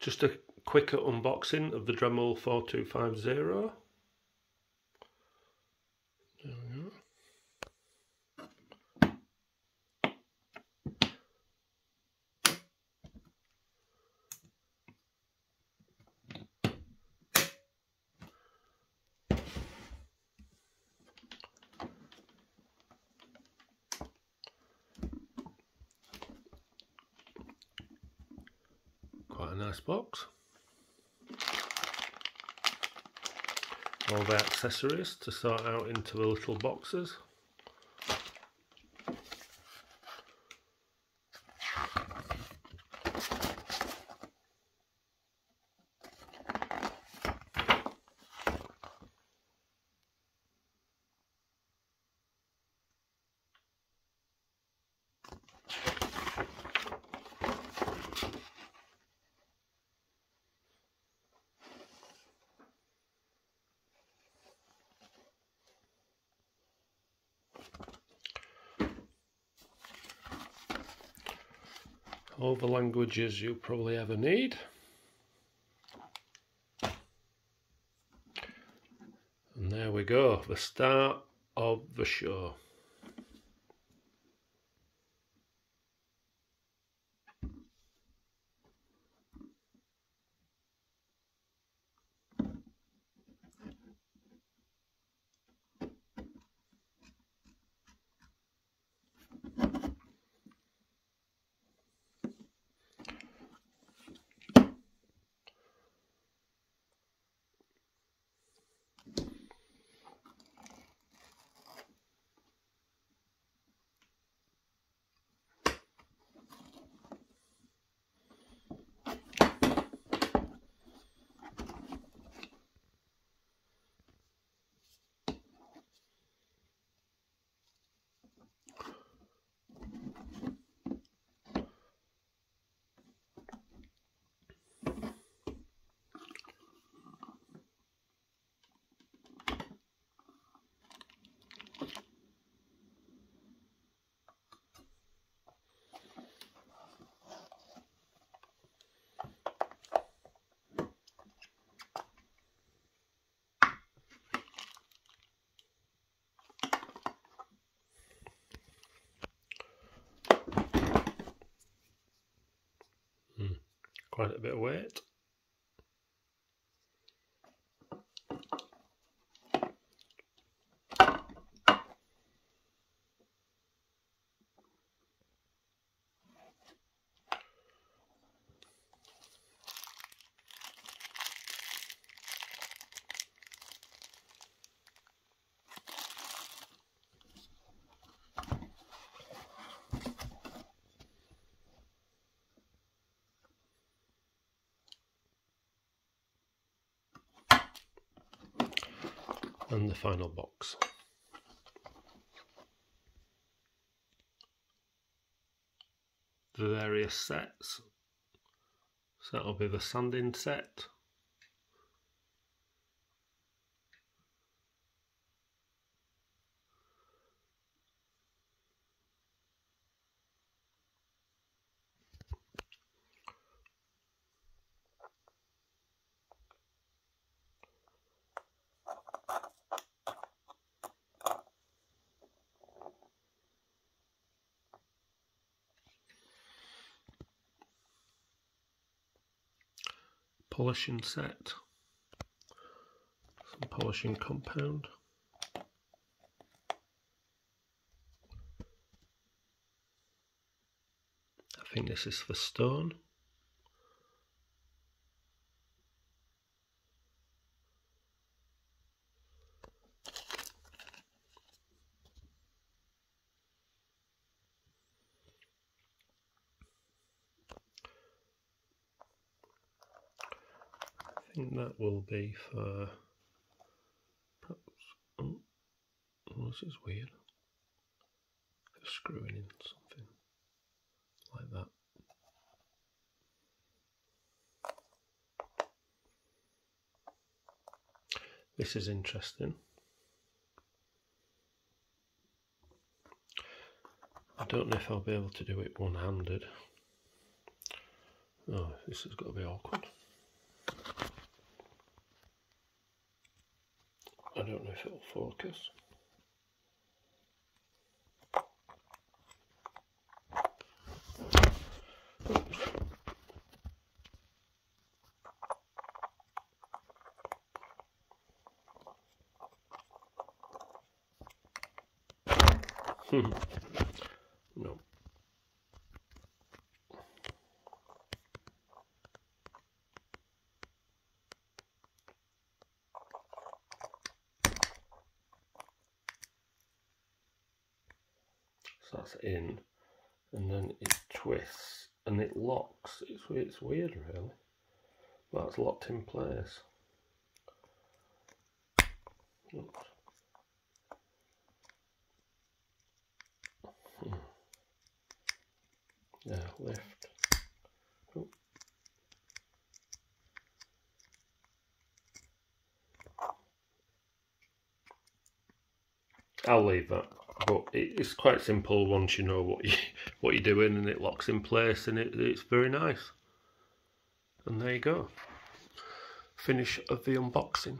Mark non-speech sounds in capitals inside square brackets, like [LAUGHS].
Just a quicker unboxing of the Dremel 4250. Quite a nice box. All the accessories to sort out into the little boxes. All the languages you probably ever need. And there we go, the start of the show. Quite a bit of weight. And the final box. The various sets. So that'll be the sanding set. Polishing set, some polishing compound. I think this is for stone. Think that will be for perhaps oh, oh this is weird. Screwing in something like that. This is interesting. I don't know if I'll be able to do it one-handed. Oh, this has got to be awkward. I don't know if it'll focus. Hmm. [LAUGHS] no. So that's in, and then it twists and it locks. It's it's weird, really. But it's locked in place. Oops. Hmm. Yeah, lift. Oh. I'll leave that but it's quite simple once you know what you [LAUGHS] what you're doing and it locks in place and it, it's very nice. And there you go. Finish of the unboxing